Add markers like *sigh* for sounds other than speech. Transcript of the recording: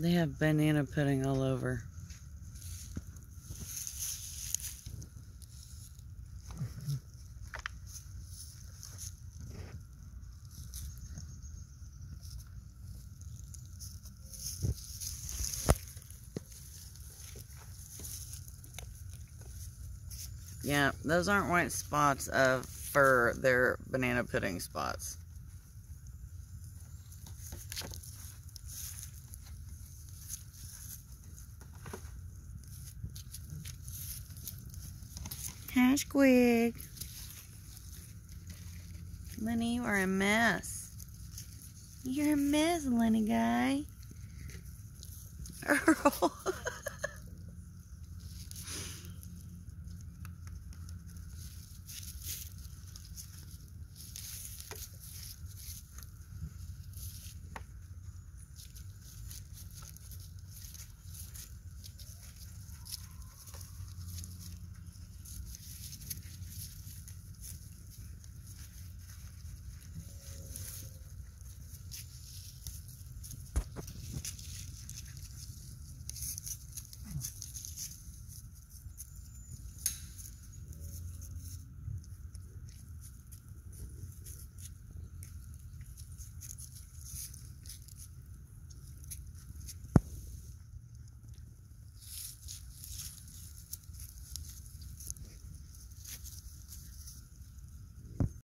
They have banana pudding all over. Yeah, those aren't white spots of fur. They're banana pudding spots. Hi, Squig. Lenny, you are a mess. You're a mess, Lenny guy. *laughs* Earl.